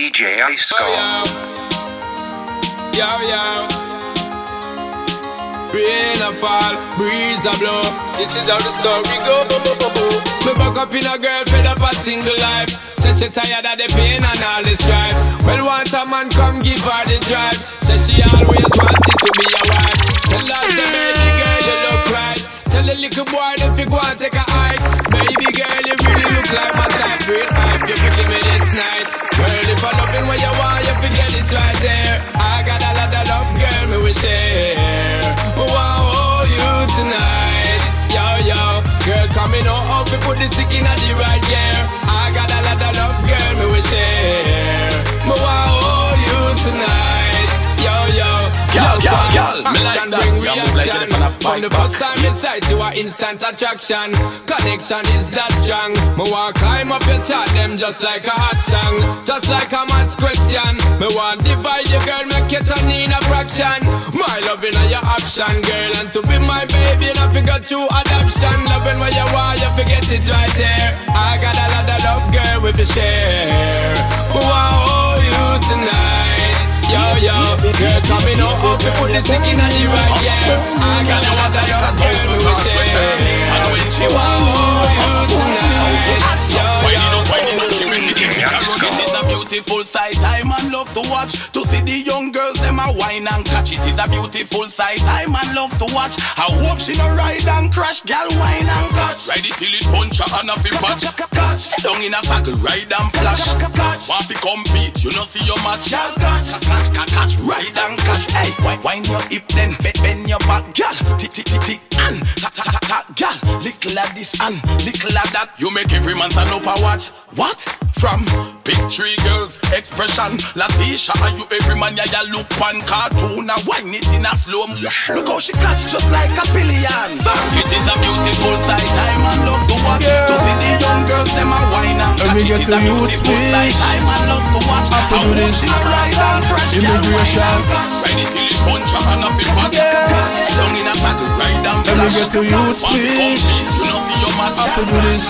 DJ Ice yo. Yo, yo. Rain a fall, breeze a blow. This is how the story go. Me back up in a girl fed up a single life. Said she tired of the pain and all the strife. Well, want a man come give her the drive. Said she always wanted the stick in the right gear. I got a lot of love, girl, me we share. Me want hold you tonight. Yo, yo, Girl, girl, girl, me like that. You move like it on a From the first time inside, you are instant attraction. Connection is that strong. Me want climb up your chart, them just like a hot song, just like a maths question. Me want divide you, girl, make you turn in a fraction. My loving are your option, girl, and to be my baby, and I you share. Me want hold you tonight. Yo, yo, girl, coming out up, we put the stick in the right, yeah. I got a lot of love, girl, will share. When love to watch To see the young girls, them a wine and catch It. Is a beautiful sight, I man love to watch. I hope she no ride and crash, gal wine and catch. Ride it till it punch and a fi patch Catch, down in a saddle, ride and flash. Catch, want fi compete, you know see your match. Gal catch, catch, catch, ride and catch. Hey, wine your hip then, bend, your back, gal. Tick, tick, tick, tick, and. Ta, ta, ta, ta, gal. Little of this and little of that. You make every man stand up and watch. What? From tree girls, expression Latisha and you every man? Yeah, yeah look one cartoon And wine it in a flow. Look how she catch just like a billion It is a beautiful sight I man love to watch. To see the young girls them a wine and Let me get It. to a you, sight I man love to watch. I do this. she no ride and crash gal, wine Immigration. and. Ride it till it punch her and fi patch Catch, down in a saddle ride and Let me flash. get to you, to You know see your match. To do this.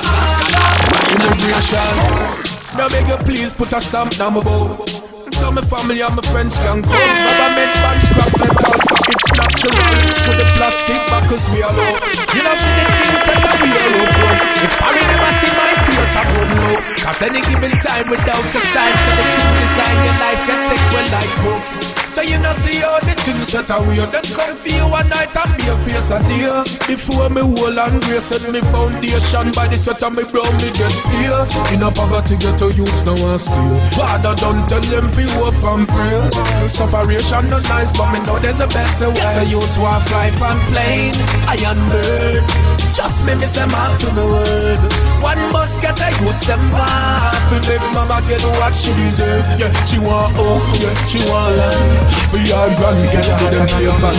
Immigration. Now beg you please put a stamp down my boat. So my family and my friends can come. Government ban scrap metal, so it's natural. To the plastic backers we are low. You know see the things that I real up oh, If I never see my face, I wouldn't know. Cause any given time without a sign, so the thing design your life can take well like hope. Oh. So you know see all the things that are weird Them come for you one night and me a face a dear. Before me whole and grace set me foundation. By the sweat of me brow me get here. In a poverty get to now and steal. Father don't tell them fi hope and pray. Sufferation not nice but me know there's a better way. So youths want fly from plane Iron bird. Just me miss them off to the word One bus get a youths them far Fi make mama get what she deserve. Yeah, she want house, yeah, she want land For your granny get to them paper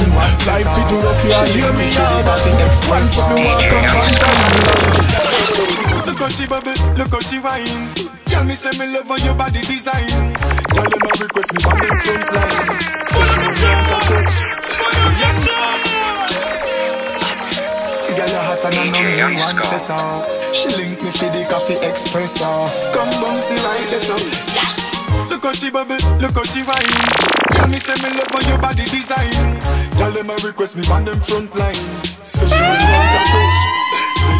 Life it rough, you hear me out One for me walk DJ up Ice and Look how she bubble, look how she whine. Tell me say me love how your body design. Tell them I request me on them front line. So she want to touch. See girl you hot and I know DJ me want Skull. say so. She link me for the coffee espresso. Come bouncy right there so. Look how she bubble, look how she whine. Tell me say me love how your body design. Tell them I request me on them front line. So she want to touch.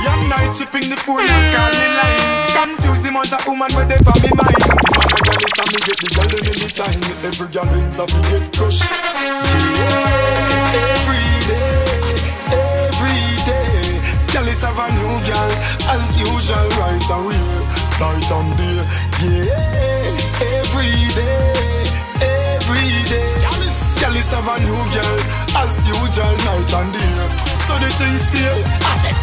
Young night shipping the phone and call me line Confuse the of woman where they for me mind Man a girl is me get the girl in anytime Every girl ends up get crushed Every day, every day Girl is have a new girl As usual right away Night and day, yeah Every day, every day. Girl is have a new girl As usual night and day. So the thing still at it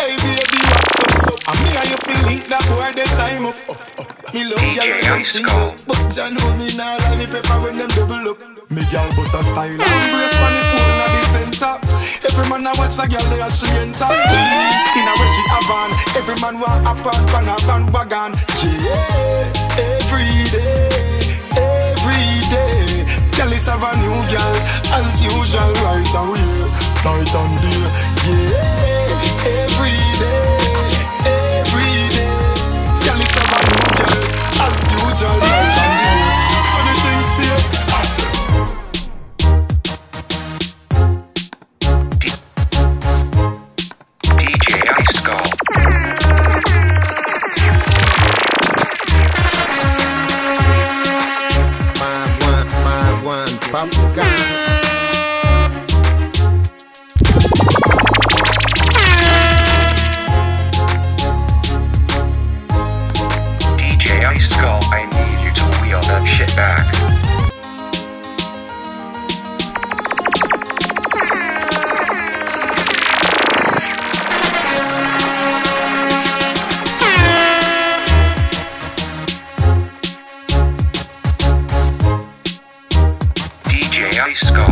Hey baby, what's up, so And me and you feel link that boy the time up. Oh, oh. Me love DJ girl when them Ice up But Jah know me nah lie, me prefer when them double up. Me girl bust a style Embrace man, it cool inna the center. Every man a watch a girl there she enter. Inna where she have on. Every man want a pan pan a bandwagon Yeah, every Night and day sky.